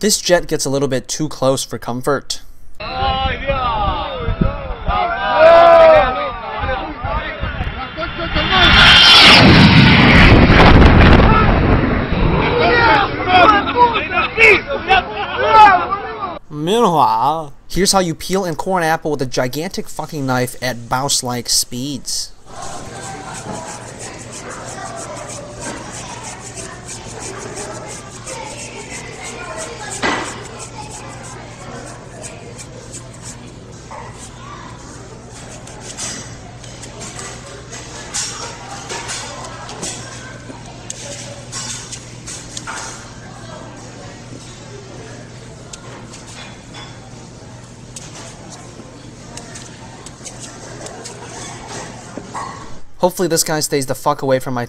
This jet gets a little bit too close for comfort. Meanwhile, here's how you peel and core an apple with a gigantic fucking knife at Bouse-like speeds. Hopefully this guy stays the fuck away from my